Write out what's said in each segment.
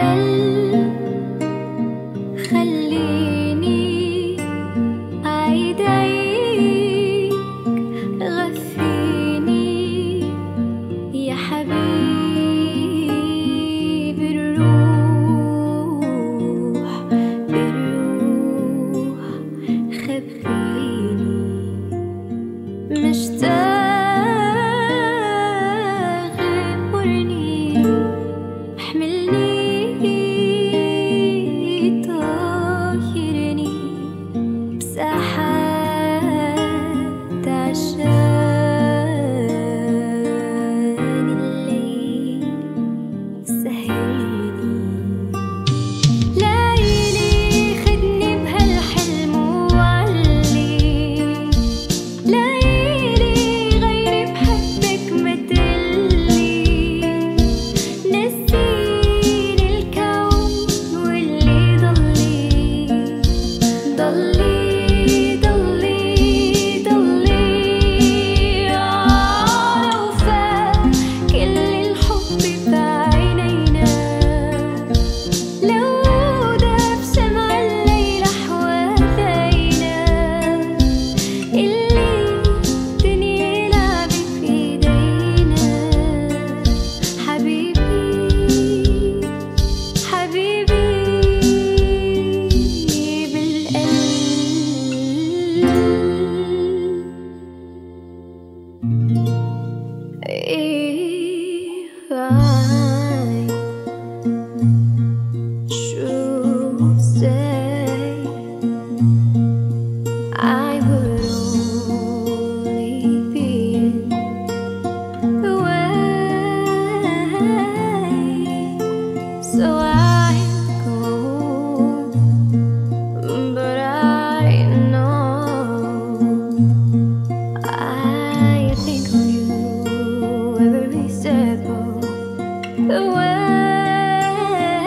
El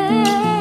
yeah.